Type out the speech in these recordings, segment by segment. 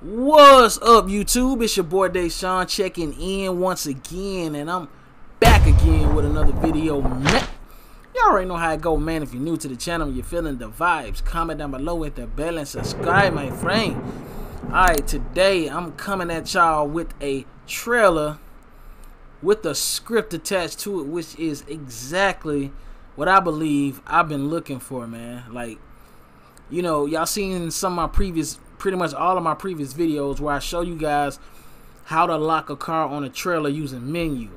What's up, YouTube? It's your boy Deshon checking in once again, and I'm back again with another video. Man, you already know how it go, man. If you're new to the channel, you're feeling the vibes, comment down below with the bell and subscribe, my friend. Alright, today I'm coming at y'all with a trailer with a script attached to it, which is exactly what I believe I've been looking for, man. Like, you know, y'all seen some of my previous pretty much all of my previous videos where I show you guys how to lock a car on a trailer using menu.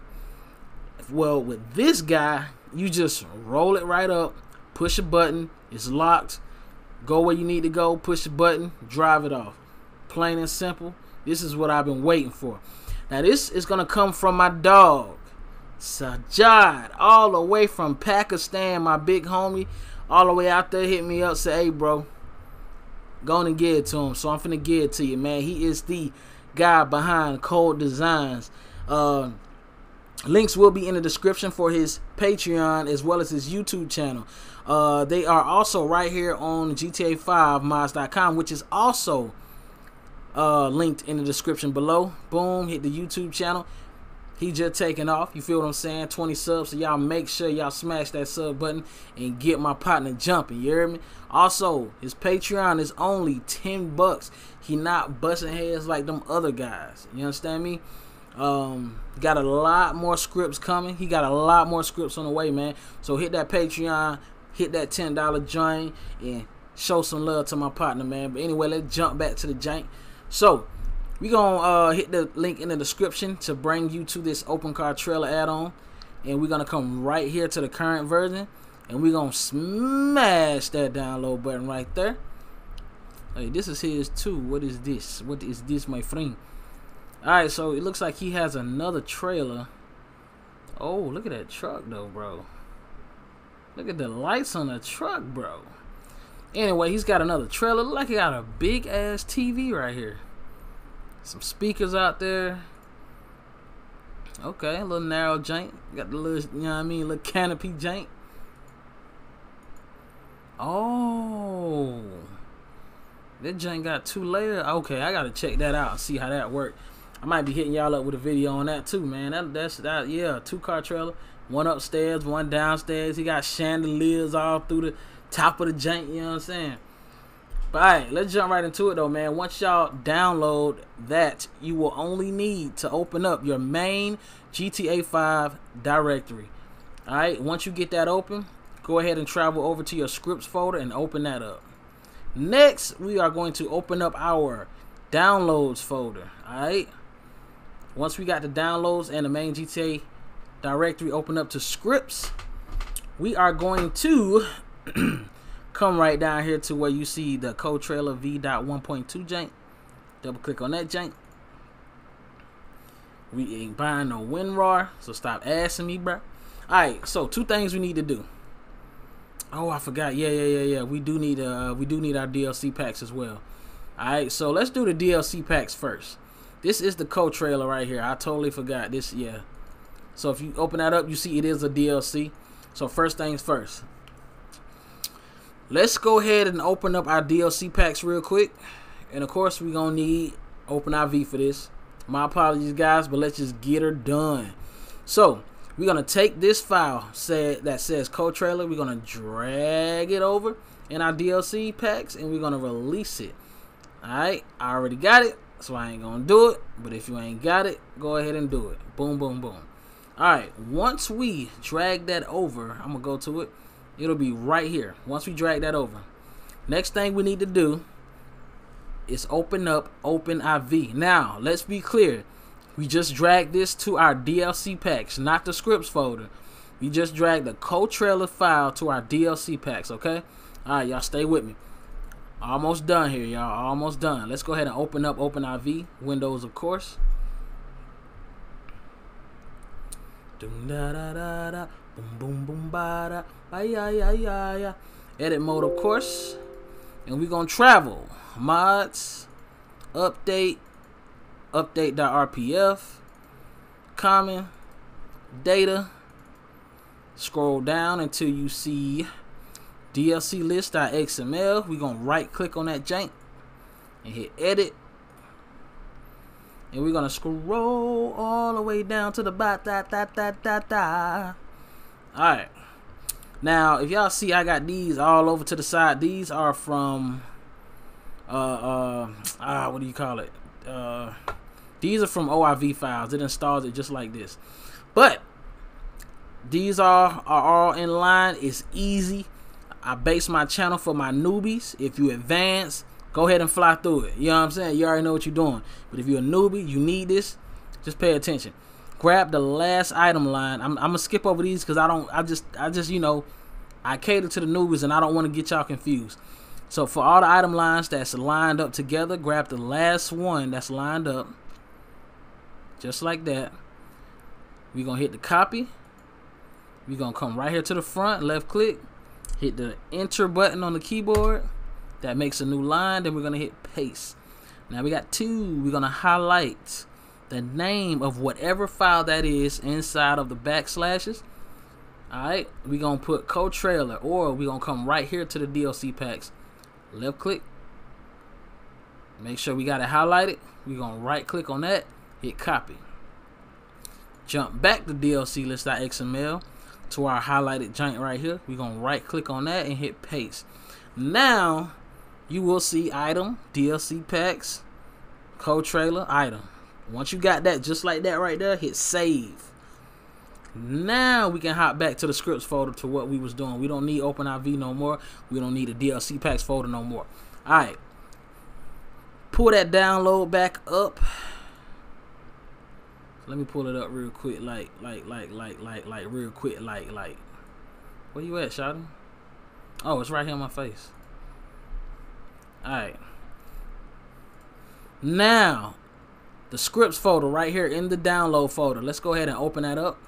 Well, with this guy, you just roll it right up, push a button, it's locked, go where you need to go, push a button, drive it off. Plain and simple. This is what I've been waiting for. Now, this is to come from my dog, Sajad, all the way from Pakistan, my big homie, all the way out there, hit me up, say, hey, bro, Going to give it to him. So I'm finna give it to you, man. He is the guy behind Code Designz. Uh, links will be in the description for his Patreon as well as his YouTube channel. Uh, they are also right here on GTA5mods.com, which is also uh, linked in the description below. Boom, hit the YouTube channel. He just taking off. You feel what I'm saying? 20 subs. So y'all make sure y'all smash that sub button and get my partner jumping. You hear me? Also, his Patreon is only 10 bucks. He not busting heads like them other guys. You understand me? Um, got a lot more scripts coming. He got a lot more scripts on the way, man. So hit that Patreon, hit that $10 join, and show some love to my partner, man. But anyway, let's jump back to the jank. So, we gonna uh, hit the link in the description to bring you to this open car trailer add-on. And we're gonna come right here to the current version. And we're gonna smash that download button right there. Hey this is his too. What is this? What is this my friend? Alright so it looks like he has another trailer. Oh look at that truck though bro. Look at the lights on the truck bro anyway he's got another trailer look like he got a big ass TV right here some speakers out there. Okay, a little narrow jank. Got the little, you know what I mean, little canopy jank. Oh. That jank got two layers. Okay, I gotta check that out. See how that worked. I might be hitting y'all up with a video on that too, man. That that's that yeah, two car trailer. One upstairs, one downstairs. He got chandeliers all through the top of the jank, you know what I'm saying? But alright, let's jump right into it though, man. Once y'all download that, you will only need to open up your main GTA 5 directory. Alright, once you get that open, go ahead and travel over to your scripts folder and open that up. Next, we are going to open up our downloads folder. Alright. Once we got the downloads and the main GTA directory open up to scripts, we are going to come right down here to where you see the code trailer v.1.2 jank. Double click on that jank. We ain't buying no WinRAR so stop asking me bro alright so two things we need to do. Oh I forgot. Yeah yeah yeah yeah. We do need uh we do need our DLC packs as well. Alright so let's do the DLC packs first. This is the code trailer right here. I totally forgot this yeah. So if you open that up you see it is a DLC so first things first let's go ahead and open up our DLC packs real quick. And of course, we're going to need OpenIV for this. My apologies, guys, but let's just get her done. So, we're going to take this file say, that says code trailer. We're going to drag it over in our DLC packs, and we're going to release it. Alright, I already got it, so I ain't going to do it. But if you ain't got it, go ahead and do it. Boom, boom, boom. Alright, once we drag that over, I'm going to go to it it'll be right here once we drag that over. Next thing we need to do is open up OpenIV now let's be clear. We just dragged this to our DLC packs not the scripts folder. We just dragged the code trailer file to our DLC packs okay? Alright y'all stay with me. Almost done here y'all. Almost done. Let's go ahead and open up OpenIV Windows of course boom boom boom ba da yeah, yeah, yeah, yeah. Edit mode, of course. And we're going to travel. Mods. Update. Update.rpf. common data. Scroll down until you see DLC list.xml. We're gonna right click on that jank and hit edit. And we're gonna scroll all the way down to the bot da da da da da. Alright. Now if y'all see I got these all over to the side. These are from uh uh ah what do you call it? Uh these are from OIV files. It installs it just like this. But these are, are all in line. It's easy. I base my channel for my newbies. If you advance, go ahead and fly through it. You know what I'm saying? You already know what you're doing. But if you're a newbie, you need this, just pay attention. Grab the last item line. I'm, I'm gonna skip over these because I don't. I just, I just, you know, I cater to the newbies and I don't want to get y'all confused. So for all the item lines that's lined up together, grab the last one that's lined up, just like that. We're gonna hit the copy. We're gonna come right here to the front, left click, hit the enter button on the keyboard that makes a new line then we're gonna hit paste now we got two we're gonna highlight the name of whatever file that is inside of the backslashes alright we're gonna put code trailer or we're gonna come right here to the DLC packs left click make sure we got it highlighted we're gonna right click on that hit copy jump back to DLC list.xml to our highlighted joint right here. We're going to right click on that and hit paste. Now you will see item, DLC packs, code trailer, item. Once you got that just like that right there, hit save. Now we can hop back to the scripts folder to what we was doing. We don't need OpenIV no more. We don't need a DLC packs folder no more. Alright. Pull that download back up. Let me pull it up real quick, like, like, like, like, like, like, real quick, like, like. Where you at, Shotty? Oh, it's right here on my face. Alright. Now, the scripts folder right here in the download folder. Let's go ahead and open that up.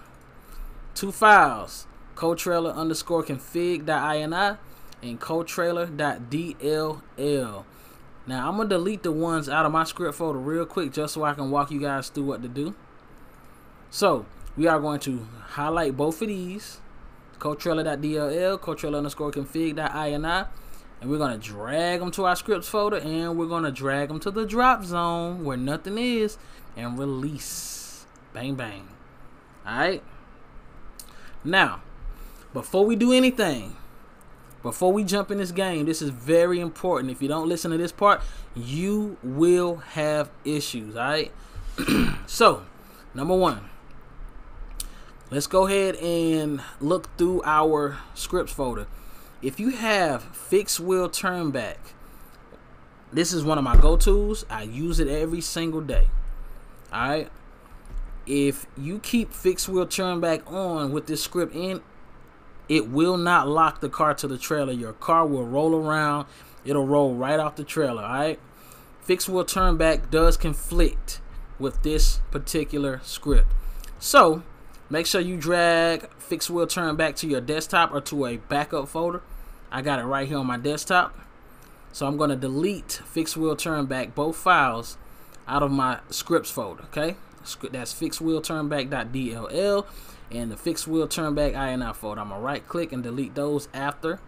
Two files. CodeTrailer underscore config.ini and CodeTrailer.dll. Now, I'm going to delete the ones out of my script folder real quick just so I can walk you guys through what to do. So we are going to highlight both of these, CodeTrailer.dll, CodeTrailer underscore config.ini, and we're to drag them to our scripts folder, and we're to drag them to the drop zone where nothing is, and release. Bang, bang. Alright? Now, before we do anything, before we jump in this game, this is very important. If you don't listen to this part, you will have issues, alright? so, number one, let's go ahead and look through our scripts folder. If you have fixed wheel turn back, this is one of my go-tos. I use it every single day. All right. If you keep fixed wheel turn back on with this script in, it will not lock the car to the trailer. Your car will roll around. It'll roll right off the trailer. All right. Fixed wheel turn back does conflict with this particular script. So Make sure you drag fixed wheel turn back to your desktop or to a backup folder. I got it right here on my desktop. So I'm going to delete fixed wheel turn back both files out of my scripts folder. Okay, that's fixed wheel turn back.dll and the fixed wheel turn back ini folder. I'm gonna right click and delete those after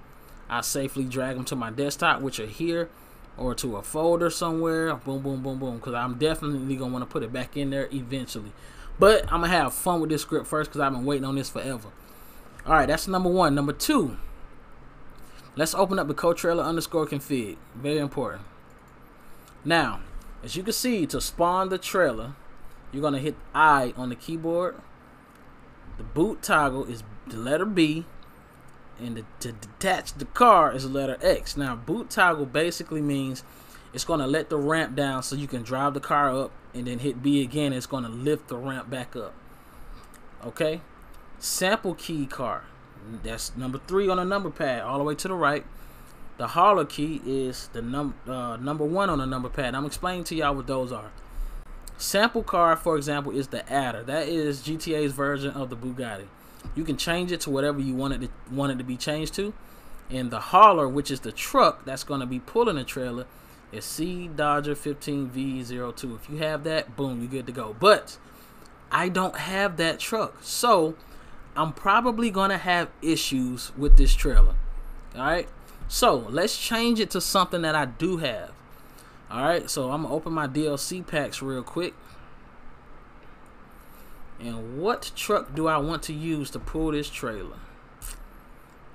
I safely drag them to my desktop, which are here or to a folder somewhere. Boom, boom, boom, boom. Because I'm definitely gonna want to put it back in there eventually. But I'm gonna have fun with this script first because I've been waiting on this forever. All right, that's number one. Number two, let's open up the trailer underscore config. Very important. Now, as you can see, to spawn the trailer, you're gonna hit I on the keyboard. The boot toggle is the letter B, and the, to detach the car is the letter X. Now, boot toggle basically means it's gonna let the ramp down so you can drive the car up and then hit B again, it's going to lift the ramp back up. Okay? Sample key car. That's number three on the number pad, all the way to the right. The hauler key is the num uh, number one on the number pad. I'm explaining to y'all what those are. Sample car, for example, is the adder. That is GTA's version of the Bugatti. You can change it to whatever you want it to, want it to be changed to. And the hauler, which is the truck that's going to be pulling the trailer, is C Dodger 15V02. If you have that, boom, you're good to go. But I don't have that truck. So I'm probably going to have issues with this trailer. All right. So let's change it to something that I do have. All right. So I'm going to open my DLC packs real quick. And what truck do I want to use to pull this trailer?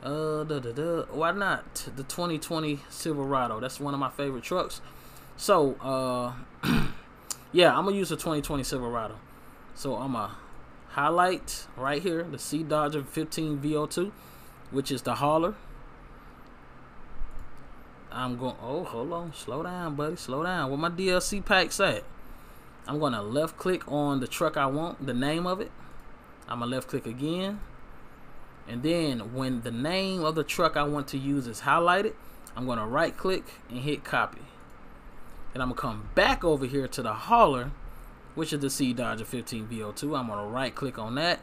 Uh, duh, duh, duh. Why not the 2020 Silverado? That's one of my favorite trucks. So, uh, yeah, I'm gonna use the 2020 Silverado. So I'm gonna highlight right here the C Dodger 15 VO2, which is the hauler. I'm going. Oh, hold on, slow down, buddy, slow down. Where my DLC packs at? I'm gonna left click on the truck I want, the name of it. I'm gonna left click again. And then when the name of the truck I want to use is highlighted, I'm going to right click and hit copy. And I'm going to come back over here to the hauler, which is the C Dodger 15 VO2. I'm going to right click on that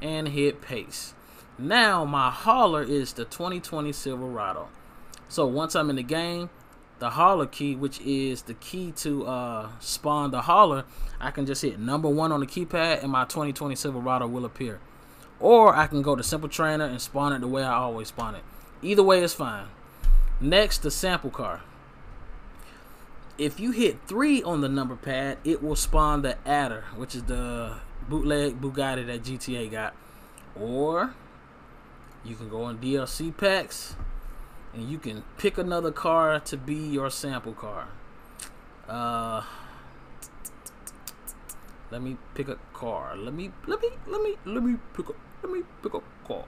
and hit paste. Now my hauler is the 2020 Silverado. So once I'm in the game, the hauler key, which is the key to uh, spawn the hauler, I can just hit number one on the keypad and my 2020 Silverado will appear. Or I can go to Simple Trainer and spawn it the way I always spawn it. Either way is fine. Next, the sample car. If you hit 3 on the number pad, it will spawn the Adder, which is the bootleg Bugatti that GTA got. Or you can go on DLC packs and you can pick another car to be your sample car. Uh, let me pick a car. Let me let me let me let me pick a let me pick a car.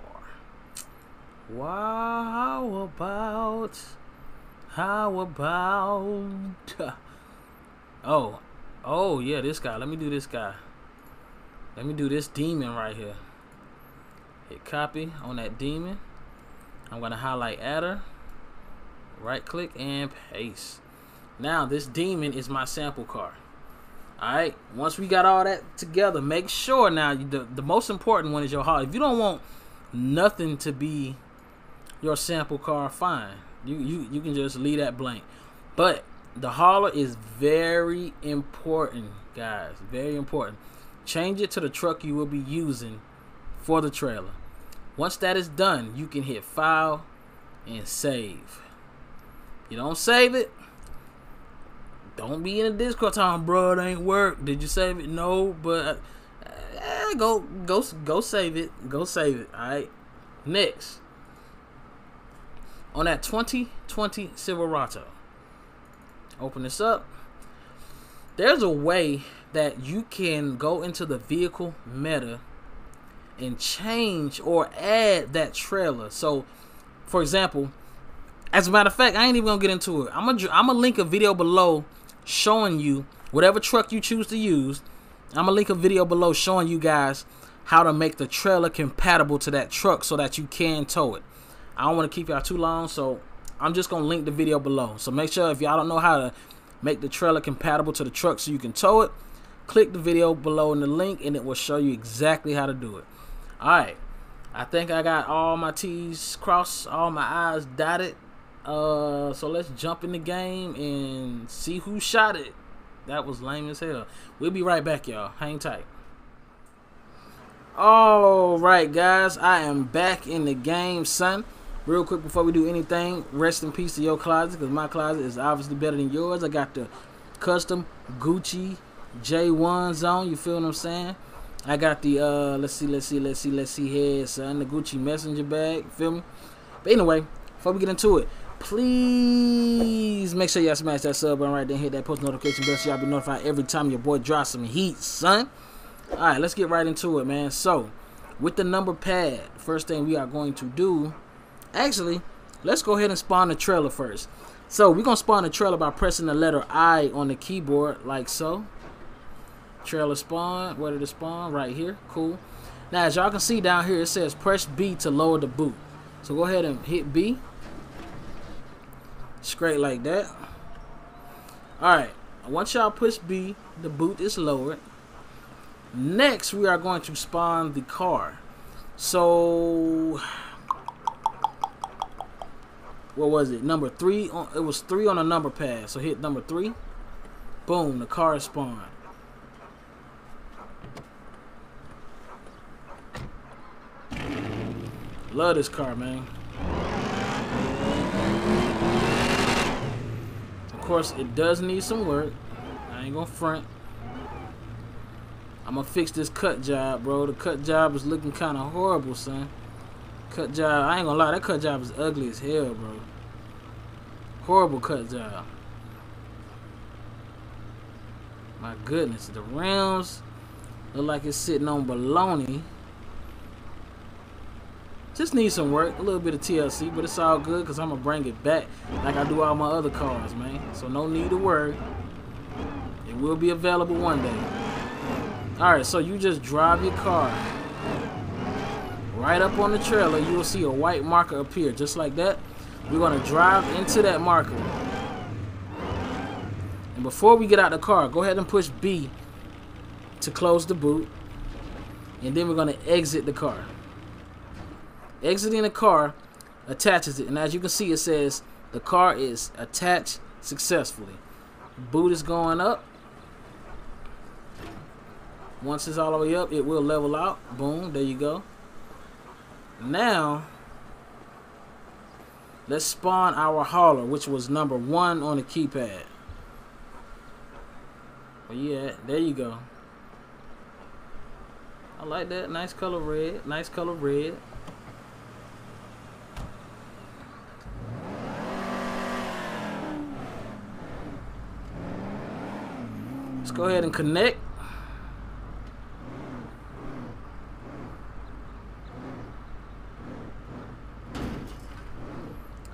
Wow, how about how about Oh, oh yeah, this guy. Let me do this guy. Let me do this demon right here. Hit copy on that demon. I'm gonna highlight adder. Right click and paste. Now this demon is my sample car. Alright, once we got all that together, make sure now the, the most important one is your heart. If you don't want nothing to be your sample car, fine. You you you can just leave that blank. But the hauler is very important, guys. Very important. Change it to the truck you will be using for the trailer. Once that is done, you can hit file and save. You don't save it, don't be in a Discord time, bro. It ain't work. Did you save it? No, but uh, go go go save it. Go save it. All right. Next, on that 2020 Silverado, open this up. There's a way that you can go into the vehicle meta and change or add that trailer. So, for example, as a matter of fact, I ain't even gonna get into it. I'm gonna I'm gonna link a video below showing you whatever truck you choose to use. I'm gonna link a video below showing you guys how to make the trailer compatible to that truck so that you can tow it. I don't want to keep y'all too long, so I'm just gonna link the video below. So make sure if y'all don't know how to make the trailer compatible to the truck so you can tow it, click the video below in the link and it will show you exactly how to do it. Alright. I think I got all my T's crossed, all my I's dotted. Uh, so let's jump in the game and see who shot it. That was lame as hell. We'll be right back, y'all. Hang tight. All right, guys, I am back in the game, son. Real quick before we do anything, rest in peace to your closet because my closet is obviously better than yours. I got the custom Gucci J1 zone. You feel what I'm saying? I got the uh, let's see, let's see, let's see, let's see here, son. The Gucci messenger bag. Feel me? But anyway, before we get into it, please make sure y'all smash that sub button right there hit that post notification bell so y'all be notified every time your boy drops some heat, son. Alright, let's get right into it, man. So, with the number pad, first thing we are going to do, actually, let's go ahead and spawn the trailer first. So, we're going to spawn the trailer by pressing the letter I on the keyboard, like so. Trailer spawn, where did it spawn? Right here, cool. Now, as y'all can see down here, it says press B to lower the boot. So, go ahead and hit B Straight like that. Alright. Once y'all push B, the boot is lowered. Next, we are going to spawn the car. So, what was it? Number three. On, it was three on the number pad. So hit number three. Boom, the car is spawned. Love this car, man. Course, it does need some work. I ain't gonna front. I'm gonna fix this cut job, bro. The cut job is looking kind of horrible, son. Cut job, I ain't gonna lie, that cut job is ugly as hell, bro. Horrible cut job. My goodness, the rims look like it's sitting on baloney. Just need some work, a little bit of TLC, but it's all good because I'm going to bring it back like I do all my other cars, man. So no need to worry. It will be available one day. Alright, so you just drive your car. Right up on the trailer, you will see a white marker appear, just like that. We're going to drive into that marker. And before we get out the car, go ahead and push B to close the boot. And then we're going to exit the car. Exiting the car attaches it. And as you can see, it says the car is attached successfully. Boot is going up. Once it's all the way up, it will level out. Boom, there you go. Now, let's spawn our hauler, which was number one on the keypad. But yeah, there you go. I like that. Nice color red. Nice color red. Let's go ahead and connect.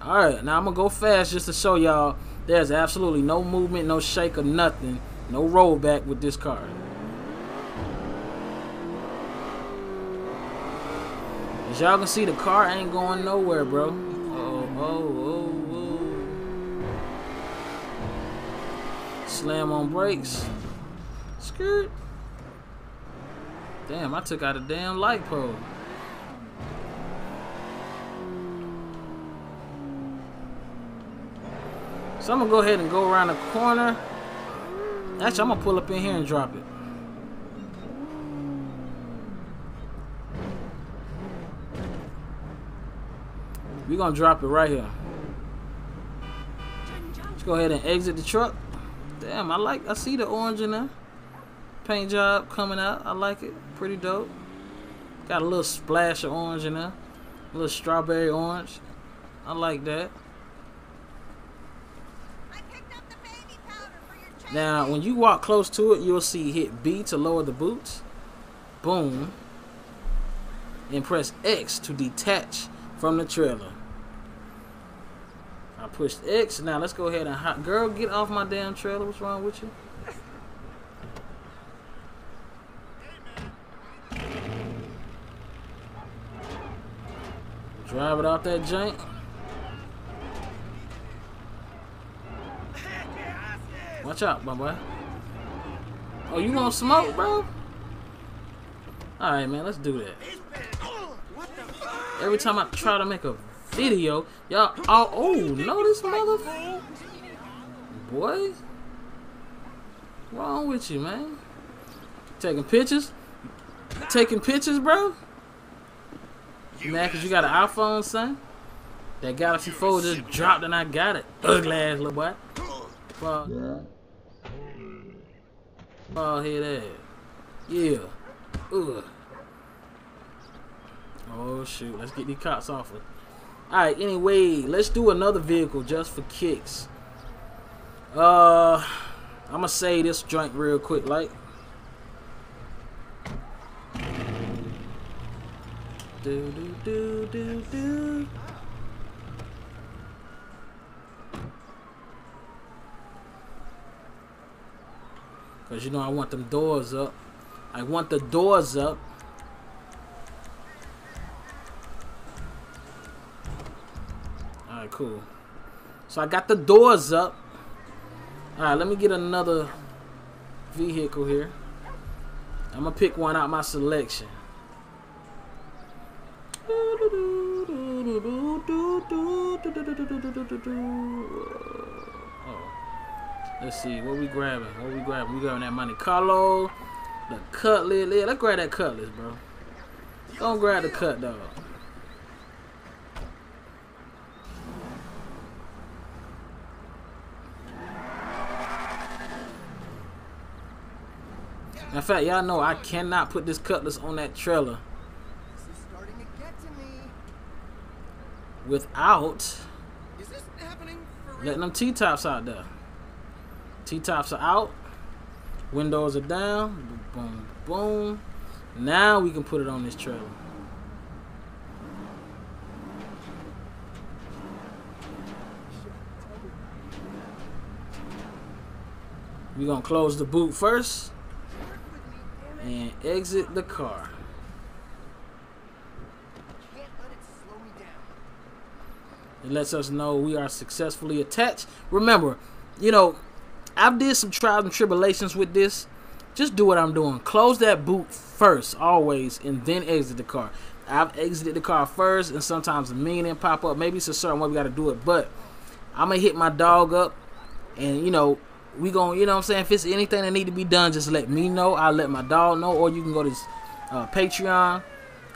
Alright, now I'm going to go fast just to show y'all there's absolutely no movement, no shake or nothing. No rollback with this car. As y'all can see, the car ain't going nowhere, bro. Oh, oh, oh, oh. Slam on brakes. Skirt. Damn, I took out a damn light pole. So I'm gonna go ahead and go around the corner. Actually, I'm gonna pull up in here and drop it. We're gonna drop it right here. Let's go ahead and exit the truck. Damn, I like, I see the orange in there. Paint job coming out. I like it. Pretty dope. Got a little splash of orange in there. A little strawberry orange. I like that. Now, when you walk close to it, you'll see hit B to lower the boots. Boom. And press X to detach from the trailer. I pushed X. Now, let's go ahead and... Hot Girl, get off my damn trailer. What's wrong with you? Drive it off that jank. Watch out, my boy. Oh, you want smoke, bro? Alright, man, let's do that. Every time I try to make a video, y'all, oh, oh, no, this mother... Boy? Wrong with you, man? Taking pictures? Taking pictures, bro? Mad because you got an iPhone, son? That Galaxy 4 just dropped and I got it. Ugly ass little boy. Fuck. Yeah. Ball head ass. Yeah. Ugh. Oh shoot. Let's get these cops off of. Alright, anyway, let's do another vehicle just for kicks. Uh I'ma say this joint real quick like. Do do do do do Because, you know, I want them doors up. I want the doors up. Alright, cool. So I got the doors up. Alright, let me get another vehicle here. I'm to pick one out my selection. do, do, do, do, do, do, do, do, do, do. Let's see. What we grabbing? What we grabbing? We grabbing that Monte Carlo, the Cutlass. Yeah, let's grab that Cutlass, bro. Don't grab the cut, dog. In fact, y'all know I cannot put this cutlass on that trailer without letting them T-tops out there. T-tops are out. Windows are down. Boom, boom. Now we can put it on this trailer. We're going to close the boot first and exit the car. It lets us know we are successfully attached. Remember, you know, I've did some trials and tribulations with this. Just do what I'm doing. Close that boot first, always, and then exit the car. I've exited the car first, and sometimes a meaning pop up. Maybe it's a certain way we got to do it, but I'm gonna hit my dog up, and you know, we gonna, you know I'm saying. If it's anything that need to be done, just let me know. I'll let my dog know, or you can go to uh, Patreon,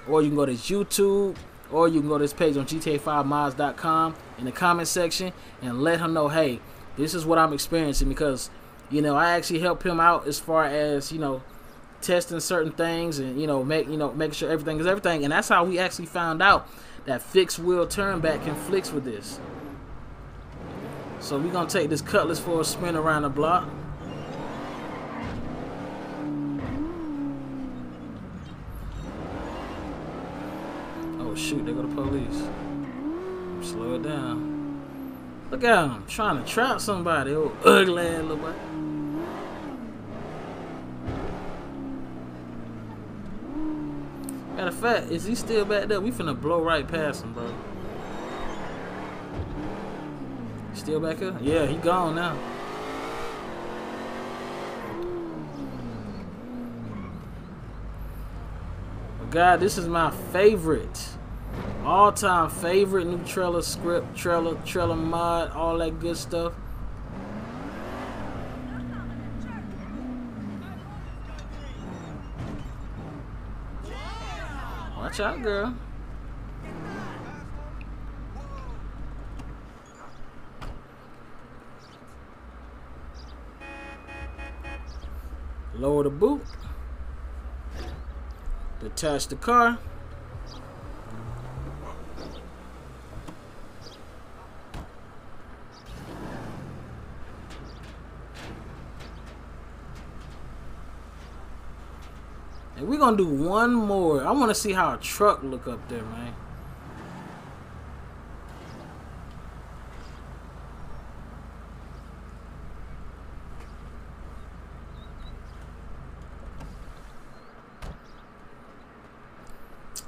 or you can go to YouTube or you can go to this page on GTA5mods.com in the comment section and let him know, hey, this is what I'm experiencing because, you know, I actually help him out as far as, you know, testing certain things and, you know, make, you know, making sure everything is everything. And that's how we actually found out that fixed wheel turn back conflicts with this. So we're going to take this Cutlass for a spin around the block. Oh shoot, there go the police. Slow it down. Look at him, trying to trap somebody. Oh, ugly ass little boy. Matter of fact, is he still back there? We finna blow right past him, bro. Still back here? Yeah, he gone now. God, this is my favorite all-time favorite new trailer script, trailer, trailer mod, all that good stuff. Watch out, girl. Lower the boot. Detach the car. We're gonna do one more. I wanna see how a truck look up there, man.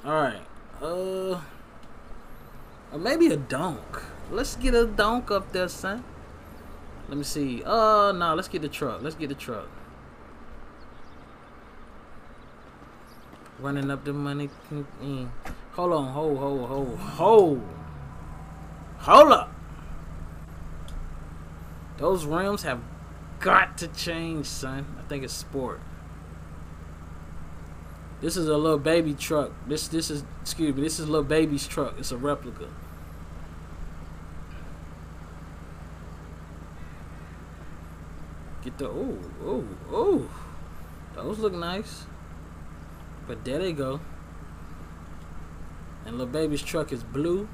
Alright. Uh or maybe a donk. Let's get a donk up there, son. Let me see. Uh no, let's get the truck. Let's get the truck. Running up the money. Mm. Hold on, hold, hold, hold, hold. Hold up. Those rims have got to change, son. I think it's sport. This is a little baby truck. This this is excuse me, this is a little baby's truck. It's a replica. Get the oh, oh, oh. Those look nice. But there they go. And little baby's truck is blue.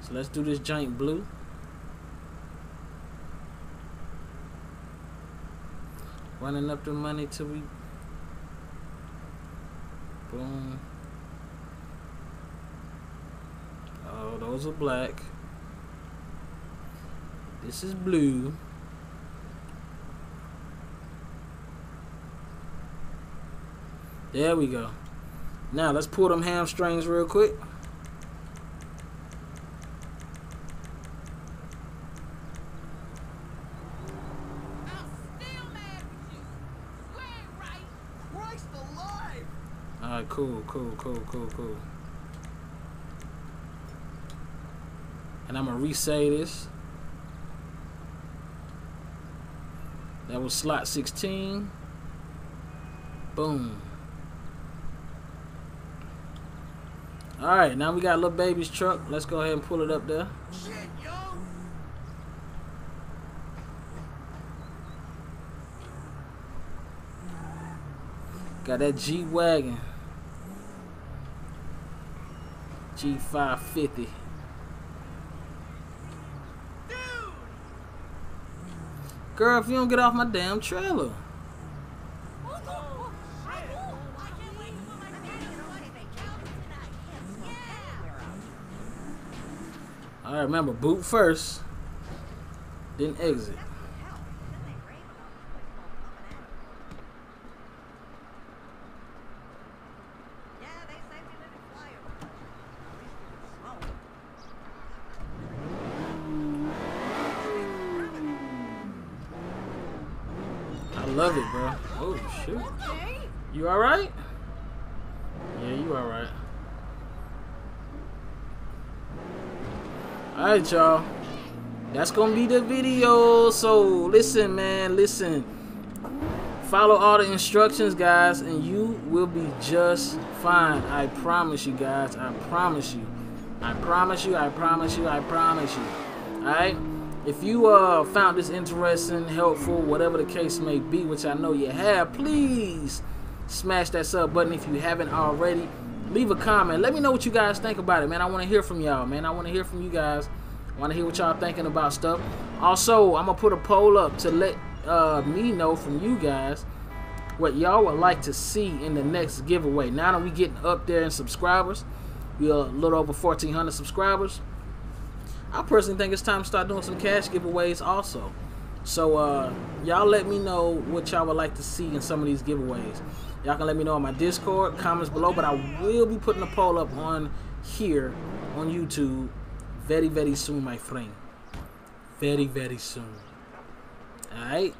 So let's do this giant blue. Running up the money till we boom. Oh, those are black. This is blue. There we go. Now let's pull them hamstrings real quick. Alright, cool, cool, cool, cool, cool. And I'm gonna resay this. That was slot 16. Boom. All right, now we got little baby's truck. Let's go ahead and pull it up there. Got that G wagon. G five fifty. Girl, if you don't get off my damn trailer. Remember, boot first, then exit. I love it, bro. Oh, shoot. You alright? Yeah, you alright. Alright, y'all. That's gonna be the video. So, listen, man. Listen. Follow all the instructions, guys, and you will be just fine. I promise you, guys. I promise you. I promise you. I promise you. I promise you. Alright? If you uh, found this interesting, helpful, whatever the case may be, which I know you have, please smash that sub button if you haven't already. Leave a comment. Let me know what you guys think about it, man. I want to hear from y'all, man. I want to hear from you guys. I want to hear what y'all thinking about stuff. Also, I'm to put a poll up to let uh, me know from you guys what y'all would like to see in the next giveaway. Now that we getting up there in subscribers, we're a little over 1,400 subscribers. I personally think it's time to start doing some cash giveaways also. So uh, y'all let me know what y'all would like to see in some of these giveaways. Y'all can let me know on my Discord, comments below, but I will be putting a poll up on here on YouTube very, very soon, my friend. Very, very soon. Alright?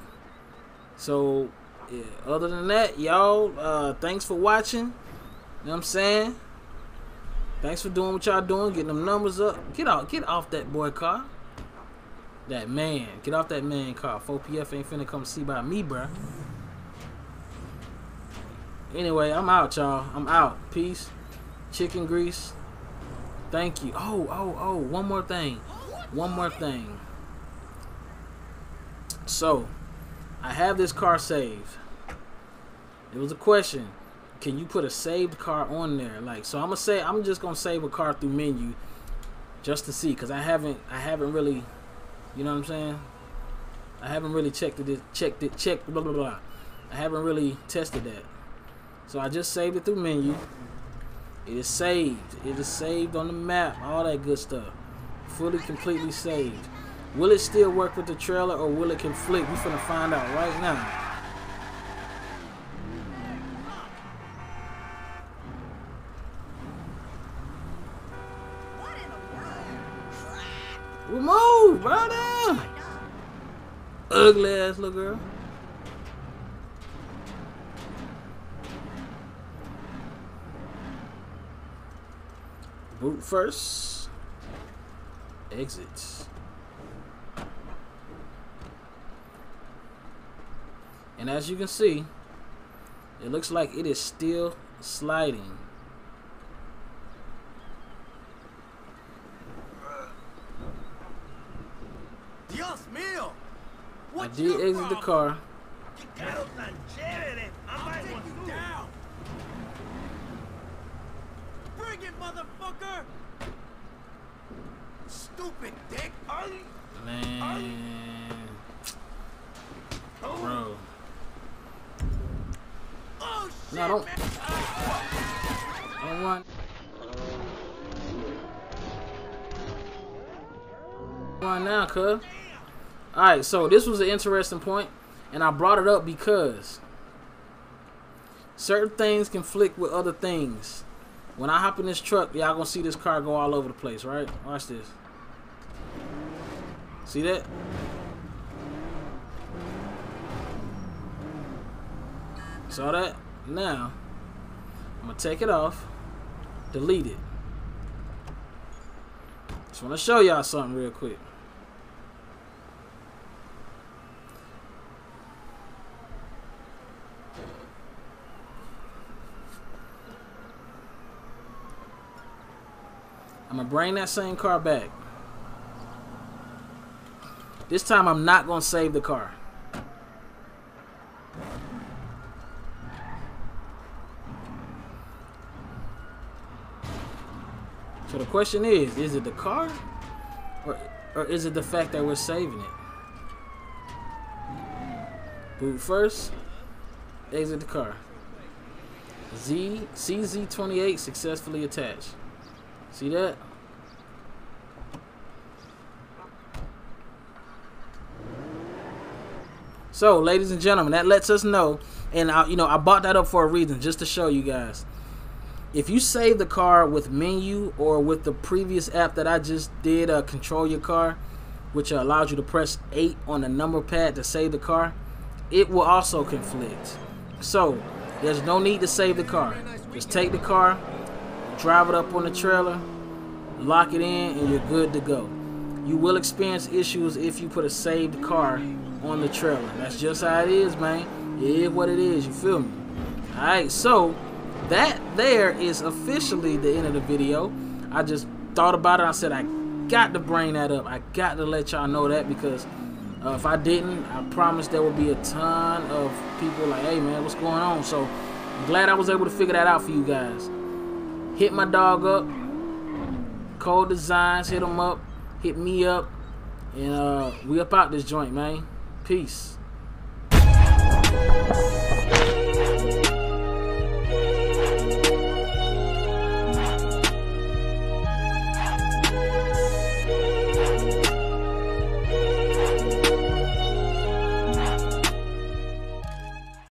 So, yeah, other than that, y'all, uh, thanks for watching. You know what I'm saying? Thanks for doing what y'all doing, getting them numbers up. Get out, get off that boy car. That man. Get off that man car. 4PF ain't finna come see by me, bruh. Anyway, I'm out, y'all. I'm out. Peace. Chicken grease. Thank you. Oh, oh, oh. One more thing. One more thing. So, I have this car saved. It was a question can you put a saved car on there? Like, so I'm gonna say I'm just gonna save a car through menu, just to see, cause I haven't I haven't really, you know what I'm saying? I haven't really checked it, checked it, checked blah blah blah. I haven't really tested that, so I just saved it through menu. It is saved. It is saved on the map. All that good stuff. Fully, completely saved. Will it still work with the trailer or will it conflict? We're finna find out right now. Ugly ass little girl. Boot first. Exit. And as you can see, it looks like it is still sliding. What's exit the car. Quedaron tan chévere. I'll take you down. Bring it, motherfucker! Stupid dick. Man. Bro. Oh shit! No, don't. man. Don't run. Run now, cuz. Alright, so this was an interesting point, and I brought it up because certain things conflict with other things. When I hop in this truck, y'all gonna see this car go all over the place, right? Watch this. See that? Saw that? Now, I'm gonna take it off, delete it. Just wanna show y'all something real quick. I'm gonna bring that same car back. This time I'm not gonna save the car. So the question is, is it the car? Or, or is it the fact that we're saving it? Boot first, exit the car. Z CZ28 successfully attached. See that? So, ladies and gentlemen, that lets us know, and I, you know, I bought that up for a reason, just to show you guys. If you save the car with menu or with the previous app that I just did, uh, control your car, which allows you to press 8 on the number pad to save the car, it will also conflict. So, there's no need to save the car. Just take the car, drive it up on the trailer, lock it in, and you're good to go. You will experience issues if you put a saved car on the trailer. That's just how it is, man. It is what it is, you feel me? Alright, so that there is officially the end of the video. I just thought about it. I said I got to bring that up. I got to let y'all know that because uh, if I didn't, I promise there would be a ton of people like, hey man, what's going on? So I'm glad I was able to figure that out for you guys. Hit my dog up. Code Designz, hit him up. Hit me up. And uh, we up out this joint, man. Peace.